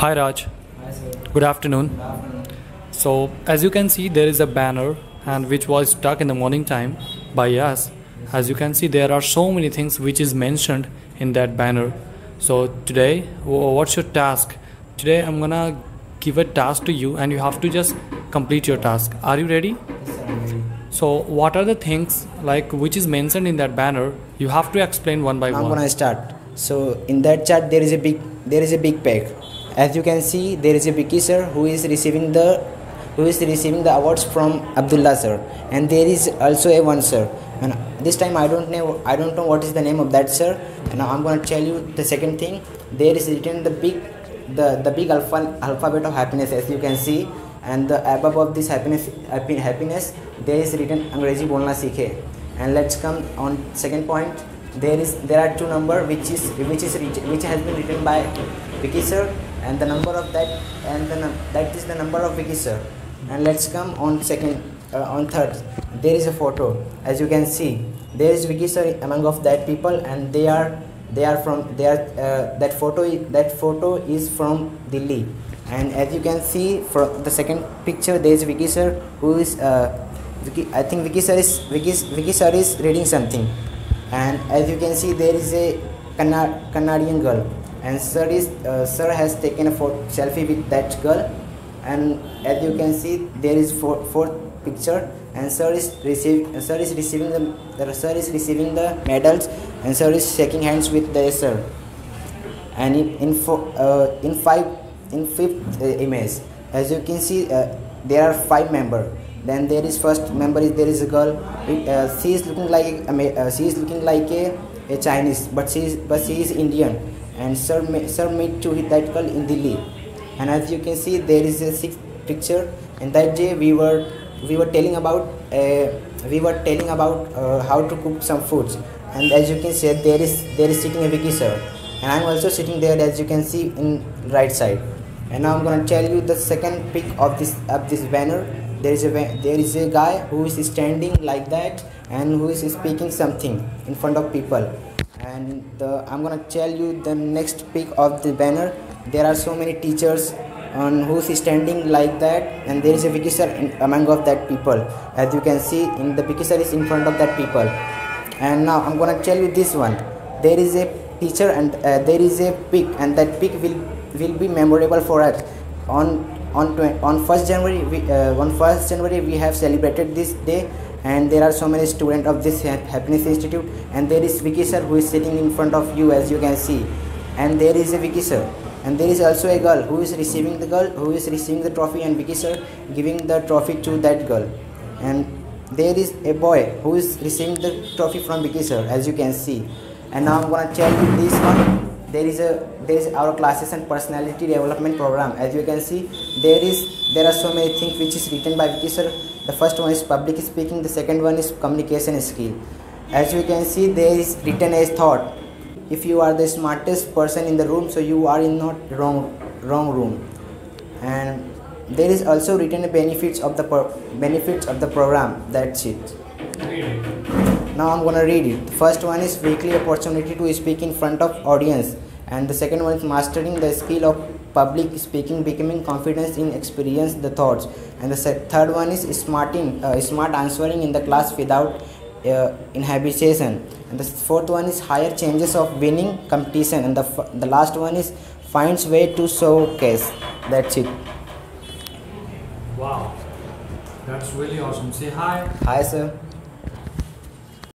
Hi Raj. Hi sir. Good afternoon. Good afternoon. So as you can see there is a banner and which was stuck in the morning time by us. As you can see there are so many things which is mentioned in that banner. So today what's your task? Today I'm gonna give a task to you and you have to just complete your task. Are you ready? Yes ready. So what are the things like which is mentioned in that banner? You have to explain one by I'm one. gonna start. So in that chart there is a big there is a big pack as you can see there is a Vicky sir who is receiving the who is receiving the awards from Abdullah sir. And there is also a one sir. And this time I don't know I don't know what is the name of that sir. And now I'm gonna tell you the second thing. There is written the big the the big alpha, alphabet of happiness as you can see. And the above of this happiness happiness there is written Angrezi bolna sikhe. And let's come on second point. There is there are two number which is which is which has been written by Vicky sir and the number of that and the that is the number of Vicky sir. And let's come on second uh, on third. There is a photo. As you can see there is Vicky sir among of that people and they are they are from they are uh, that photo that photo is from Delhi. And as you can see from the second picture there is Vicky sir who is uh, Vicky, I think Vicky sir is Vicky, Vicky sir is reading something. And as you can see there is a Cana- Canadian girl and sir is uh, sir has taken a selfie with that girl. And as you can see there is four, fourth picture. And sir is receive sir is receiving the, the sir is receiving the medals. And sir is shaking hands with the sir. And in in, fo- uh, in five in fifth uh, image. As you can see uh, there are five member. Then there is first member is there is a girl. Uh, she is looking like a, uh, she is looking like a, a chinese but she is but she is indian. And sir made to that girl in delhi. And as you can see there is a sixth picture. And that day we were we were telling about uh, we were telling about uh, how to cook some foods. And as you can see there is there is sitting a Vicky sir. And I'm also sitting there as you can see in right side. And now I'm gonna tell you the second pic of this of this banner there is a there is a guy who is standing like that and who is speaking something in front of people. And the, I'm gonna tell you the next pic of the banner. There are so many teachers on who's standing like that and there is a in, among of that people. As you can see in the picture is in front of that people. And now I'm gonna tell you this one. There is a teacher and uh, there is a pic and that pic will will be memorable for us on on on first January we, uh, on first January we have celebrated this day and there are so many students of this happiness institute and there is Vicky sir who is sitting in front of you as you can see. And there is a Vicky sir. And there is also a girl who is receiving the girl who is receiving the trophy and Vicky sir giving the trophy to that girl. And there is a boy who is receiving the trophy from Vicky sir as you can see. And now I'm gonna tell you this one there is a there is our classes and personality development program. As you can see there is there are so many things which is written by Vicky sir. The first one is public speaking the second one is communication skill. As you can see there is written as thought. If you are the smartest person in the room so you are in not wrong wrong room. And there is also written benefits of the benefits of the program. That's it now i'm gonna read it the first one is weekly opportunity to speak in front of audience. And the second one is mastering the skill of public speaking becoming confidence in experience the thoughts. And the third one is smarting uh, smart answering in the class without uh, inhibition. And the fourth one is higher changes of winning competition. And the, f- the last one is finds way to showcase. That's it. Wow. That's really awesome. Say hi. hi sir